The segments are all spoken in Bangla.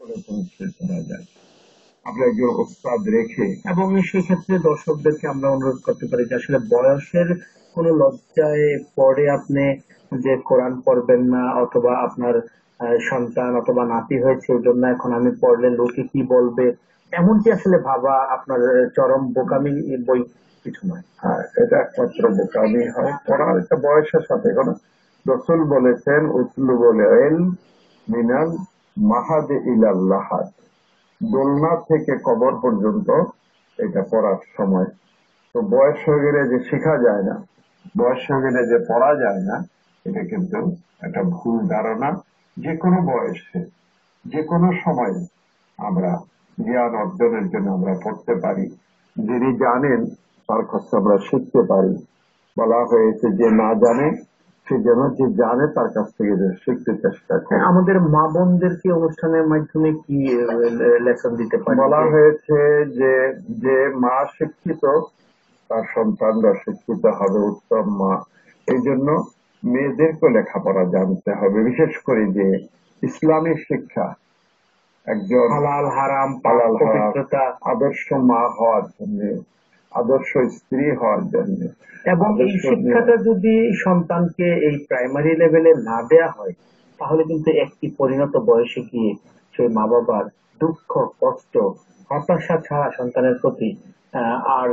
করে করা যায় আমরা একজন ওস্তাদ রেখে এবং সেক্ষেত্রে দর্শকদেরকে আমরা অনুরোধ করতে পারি যে আসলে বয়সের কোনো লজ্জায় পরে আপনি যে কোরআন পড়বেন না অথবা আপনার সন্তান অথবা নাতি হয়েছে, এই জন্য এখন আমি পড়লে লোকে কি বলবে? এমনটি আসলে ভাবা আপনার চরম বোকামি বই কিছু নয়। হ্যাঁ এটা একমাত্র বোকামি হয়। পড়ার একটা বয়সের সাথে কোনো রসুল বলেছেন উসলু বলেন মিনাল মাহাদে ইলাল্লাহাদ দোলনা থেকে কবর পর্যন্ত এটা পড়ার সময়। তো বয়স হয়ে যে শেখা যায় না, বয়স হয়ে যে পড়া যায় না, এটা কিন্তু একটা ভুল ধারণা। যে কোনো বয়সে, যে কোনো সময়ে আমরা জ্ঞান অর্জনের জন্য আমরা পড়তে পারি। যিনি জানেন, তার কাছে আমরা শিখতে পারি। বলা হয়েছে যে না জানে সে যেন যে জানে তার কাছ থেকে শিখতে চেষ্টা করে। আমাদের মা বোনদেরকে অনুষ্ঠানের মাধ্যমে কি লেসন দিতে পারি? বলা হয়েছে যে যে মা শিক্ষিত তার সন্তানরা শিক্ষিত হবে উত্তম মা। এই জন্য মেয়েদেরকে লেখাপড়া জানতে হবে বিশেষ করে যে ইসলামী শিক্ষা একজন হালাল হারাম হালাল হারাম, পবিত্রতা। আদর্শ মা হওয়ার জন্য আদর্শ স্ত্রী হওয়ার জন্য। এবং এই শিক্ষাটা যদি সন্তানকে এই প্রাইমারি লেভেলে না দেয়া হয় তাহলে কিন্তু একটি পরিণত বয়সে গিয়ে সেই মা বাবার দুঃখ কষ্ট হতাশা ছাড়া সন্তানের প্রতি আর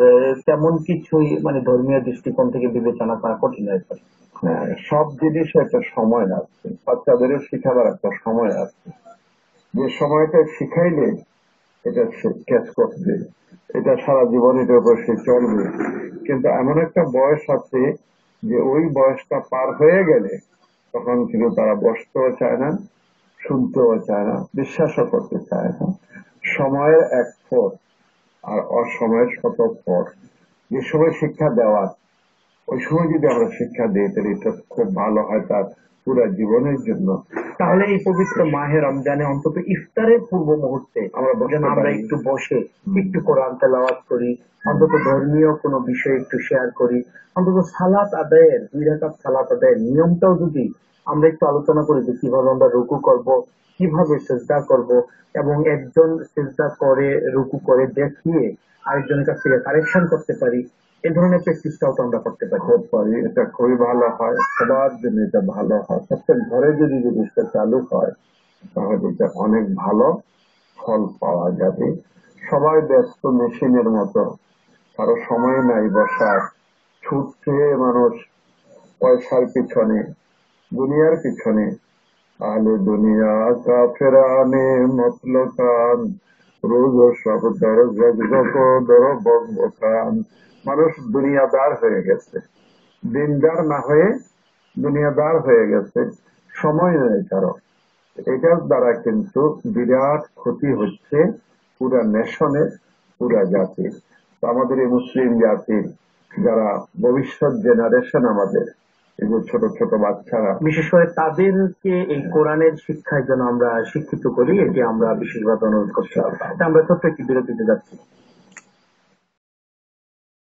তেমন কিছুই মানে ধর্মীয় দৃষ্টিকোণ থেকে বিবেচনা করা কঠিন হয়ে পড়ে। হ্যাঁ, সব জিনিসে একটা সময় আছে বাচ্চাদেরও শিখাবার একটা সময় আছে। যে সময়টা শিখাইলে এটা ক্যাচ করবে। এটা সারা জীবন এটার উপর সে চলবে। কিন্তু এমন একটা বয়স আছে যে ওই বয়সটা পার হয়ে গেলে তখন কিন্তু তারা বসতেও চায় না, শুনতেও চায় না, বিশ্বাসও করতে চায় না। সময়ের এক ফোর আর অসময়ের শত ফোর যে সময় শিক্ষা দেওয়ার, ওই সময় যদি আমরা শিক্ষা দিই, তাহলে এটা খুব ভালো হয় তার পুরা জীবনের জন্য। তাহলে এই পবিত্র মাহে রমজানে অন্তত ইফতারের পূর্ব মুহূর্তে আমরা যেন আমরা একটু বসে একটু কোরআন তেলাওয়াত করি অন্তত ধর্মীয় কোনো বিষয় একটু শেয়ার করি অন্তত সালাত আদায়ের দুই রাকাত সালাত আদায়ের নিয়মটাও যদি আমরা একটু আলোচনা করি যে কীভাবে আমরা রুকু করব, কীভাবে চেষ্টা করব এবং একজন চেষ্টা করে, রুকু করে দেখিয়ে আরেকজনের কাছ থেকে কারেকশন করতে পারি এই ধরনের প্র্যাকটিসটাও তো আমরা করতে পারি। করতে পারি, এটা খুবই ভালো হয়। সবার জন্য এটা ভালো হয়। প্রত্যেক ঘরে যদি জিনিসটা চালু হয়, তাহলে এটা অনেক ভালো ফল পাওয়া যাবে। সবাই ব্যস্ত মেশিনের মতো। কারও সময় নাই বসার। ছুটছে মানুষ পয়সার পিছনে দুনিয়ার পিছনে। আলে দুনিয়া কা ফেরানে মতলকান। রোজ সব দর মানুষ দুনিয়াদার হয়ে গেছে। দিনদার না হয়ে দুনিয়াদার হয়ে গেছে। সময় নেই কারও। এটার দ্বারা কিন্তু বিরাট ক্ষতি হচ্ছে পুরা নেশনের, পুরা জাতির। আমাদের এই মুসলিম জাতির যারা ভবিষ্যৎ জেনারেশন আমাদের যে ছোট ছোট বাচ্চারা। বিশেষ করে তাদেরকে এই কোরআনের শিক্ষায় যেন আমরা শিক্ষিত করি, এটি আমরা বিশেষভাবে অনুরোধ করছি। আমরা ছোট্ট একটি বিরতিতে যাচ্ছি।